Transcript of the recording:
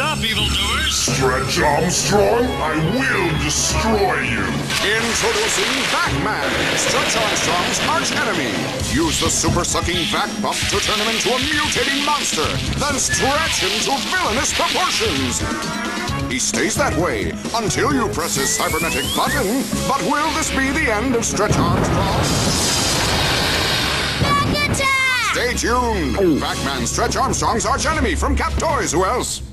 stop, evildoers. Stretch Armstrong, I will destroy you. Introducing Vac-Man, Stretch Armstrong's arch enemy. Use the super sucking vac pump to turn him into a mutating monster, then stretch him to villainous proportions. He stays that way until you press his cybernetic button. But will this be the end of Stretch Armstrong? Stay tuned. Oh. Vac-Man Stretch Armstrong's arch enemy from Cap Toys. Who else?